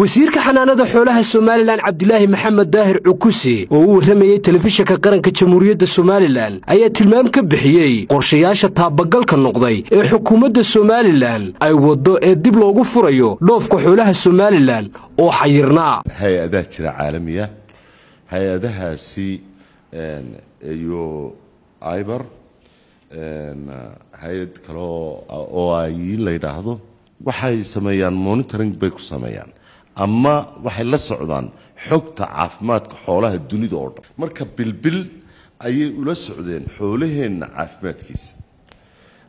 wasiirka xanaanada xoolaha somalilan cabdilaahi maxamed daahir cukuse oo u warramayey telefishinka qaranka jamhuuriyadda somalilan ayaa tilmaam ka bixiyey qorshayaasha taabagalka noqday ee xukuumadda somalilan ay waddo ee dib loogu furayo dhoofka xoolaha somalilan oo xayirnaa hay'adaha jira caalamiya hay'adahaasi iyo iber hay'ad kale oo ay la yidhaahdo waxay sameeyaan monitoring bay ku sameeyaan ama waxay la socdaan xogta caafimaadka xoolaha dunida oo dhan. Marka bilbil ayay ula socdeen xoolaheenna caafimaadkiisa.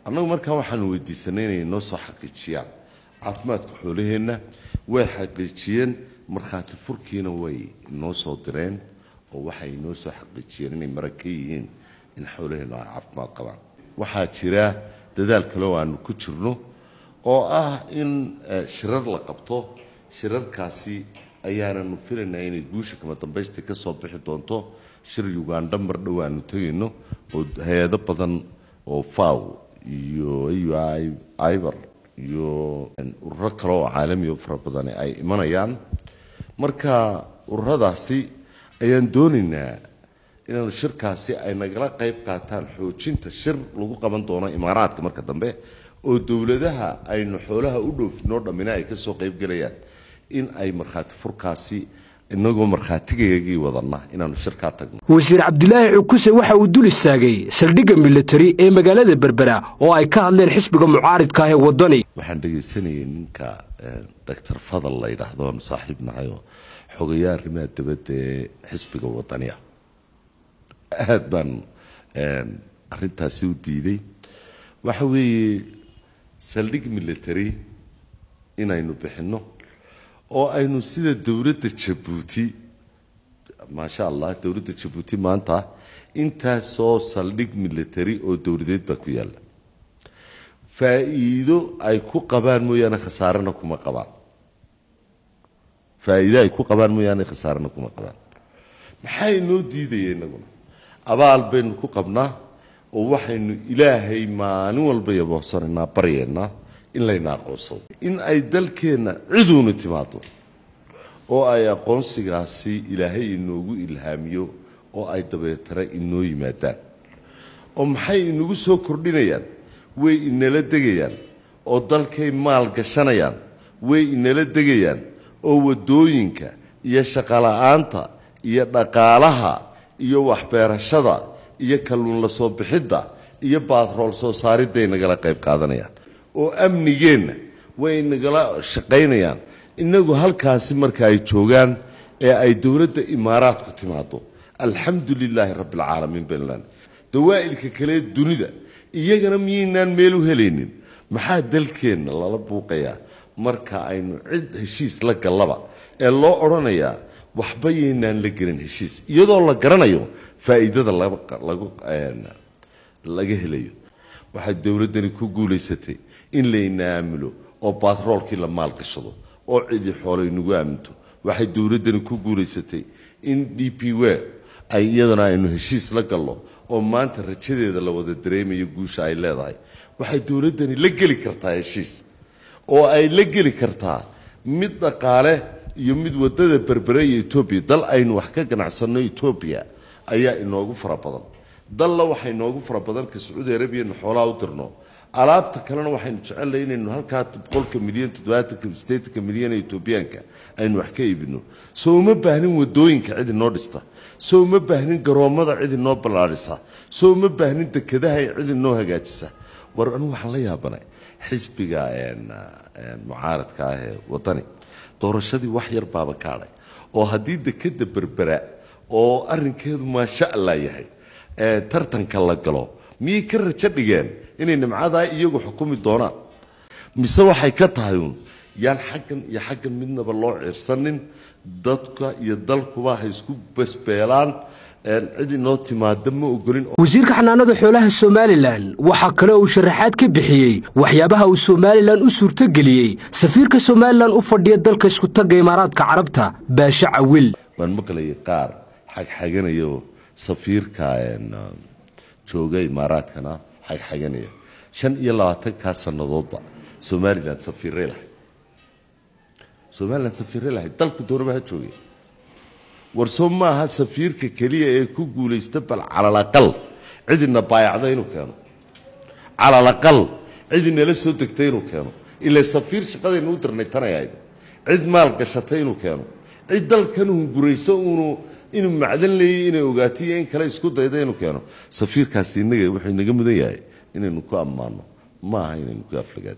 Annagu markaa waxaanu weydiisanay inay noo soo xaqiijiyaan caafimaadka xoolaheenna way xaqiijiyeen markhaati furkiina way noo soo direen oo waxay noo soo xaqiijiyeen inay marag ka yihiin in xoolaheennu ay caafimaad qabaan. Waxaa jira dadaal kale oo aanu ku jirno oo ah in shirar la qabto shirarkaasi ayaananu filaynaa inay guusha kama dambaysta ka soo bixi doonto shir ugandha mar dhow aanu tegayno oo hay'ado badan oo faw iyo iber iyo ururo kale oo caalami oo fara badan ay imanayaan. Marka ururadaasi ayaan doonaynaa inaanu shirkaasi ay nagala qayb qaataan xoojinta shir lagu qaban doono imaaraadka marka dambe oo dowladaha aynu xoolaha u dhoofinoo dhammina ay ka soo qaybgelayaan in ay markhaati furkaasi inagoo markhaatigayagii wadanna inaanu shirkaa tagno. Wasiir cabdilaahi cukuse waxa uu dul istaagay saldhigga militari ee magaalada berbera oo ay ka hadleen xisbiga mucaaridka ah ee waddani waxaan dhegaysanayay ninka doctor fadal la yidhaahdo aanu saaxiib nahay oo xogayaa arrimaha dabadda ee xisbiga waddaniya aad baan arrintaasi u diiday. Waxa weeye saldhig military inaynu bixinno oo aynu sida dowladda jabuuti maasha allah dowladda jabuuti maanta intaasoo saldhig military oo dowladeed baa ku yaalla faa'iido ay ku qabaan mooyaane khasaarena kuma qabaan faa'iido ay ku qabaan mooyaane khasaarena kuma qabaan maxaa inoo diidaya inaguna abaal baynu ku qabnaa oo waxaynu ilaahay maalin walba yaboosanaynaa baryaynaa in layna aqoonsado in ay dalkeenna ciduuna timaado oo ay aqoonsigaasi ilaahay inoogu ilhaamiyo oo ay dabeetana inoo yimaadaan. Oo maxay inagu soo kordhinayaan? Way inala degayaan. Oo dalkay maal gashanayaan. Way inala degayaan. Oo waddooyinka iyo shaqola'aanta iyo dhaqaalaha iyo waxbeerashada iyo kalluun la soo bixidda iyo baatrool soo saaridday nagala qayb qaadanayaan oo amnigeenna way nagala shaqaynayaan. Inagu halkaasi marka ay joogaan ee ay dowladda imaaraadku timaado alxamdu lilaahi rabbialcaalamiin leenahay dawaa'ilka kalee dunida iyagana miyaynaan meel u helaynin maxaa dalkeenna lala buuqayaa marka aynu cid heshiis la gallaba ee loo odhanayaa waxba yaynaan la gelin heshiis? Iyadoo la garanayo faa'iidada laga helayo waxay dowladdani ku guulaysatay in layna aamilo oo baatroolkii la maalgashado oo cidii xoolay nagu aaminto. Waxay dowladdani ku guulaysatay in d p w ay iyadana aynu heshiis la gallo oo maanta rajadeeda la wada dareemayo guusha ay leedahay. Waxay dowladdani la geli kartaa heshiis oo ay la geli kartaa mid dhaqaale iyo mid waddada berbere iyo etoobiya dal aynu wax ka ganacsanno etoobiya ayaa inoogu fara badan dalla waxaa inoogu fara badan ka sacuudi arabiyana xoolaha u dirno. Alaabta kalena waxaynu jecelnahay inaynu halkaa boqolka milyan toddobaatanka sideetanka milyan ee etoobiyaanka aynu wax ka iibino. Soo uma baahnin waddooyinka cid inoo dhista? Soo uma baahnin garoommada cid inoo ballaadhisa soo uma baahnin dekadaha cid inoo hagaajisa? War anigu waxaan la yaabanay xisbiga mucaaradka ah ee waddani doorashadii wax yar baaba kaadhay. Oo haddii dekada berbera oo arrinkeedu maasha allah yahay tartanka la galo. Miyay ka rajo dhigeen inay nimcadaa iyagu xukumi doonaan. Mise waxay ka tahay uun? Yaan xaggan iyo xaggan midnaba loo ciirsanin. Dadka iyo dalkuba ha isku basbeelaan cid inoo timaada ma ogolin wasiirka xanaanada xoolaha somalilan waxaa kale uu sharaxaad ka bixiyey waxyaabaha uu somalilan u suurtogeliyey safiirka somalilan u fadhiya dalka iskutagga imaaraadka carabta baashe cawil. Waan maqlayay qaar xagxaganayo safiirka jooga imaaraadkana xagxaganaya shan iyo labaatankaa sannadoodba somalilan safiiray lahayd somalilan safiirre lahayd dalku doonaba ha joogay war soo maaha safiirka keliya ee ku guulaysta bal calalaqal. Cidina baayacda inuu keeno. Calalaqal cidinala soo degtay inuu keeno. Ilaa safiir shaqadaynu u dirnay tanay ahayd. Cid maal gashatay inuu keeno. Cid dalkan hungurayso uunu inuu macdan leeyay inay ogaatay iyo in kale isku dayda inuu keeno. Safiirkaasi innaga wuxuu inaga mudan yahay inaynu ku ammaano. Ma aha inaynu ku aflagaad